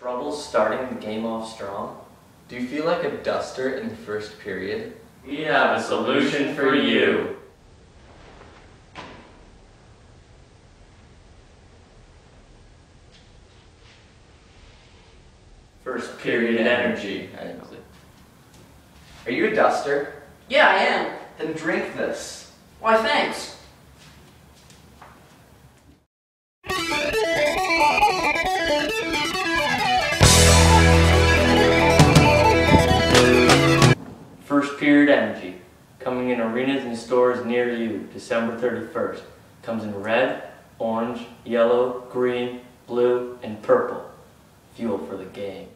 Trouble starting the game off strong? Do you feel like a duster in the first period? We have a solution for you. First period energy. Are you a duster? Yeah, I am. Then drink this. Why, thanks. Period energy. Coming in arenas and stores near you, December 31st. Comes in red, orange, yellow, green, blue, and purple. Fuel for the game.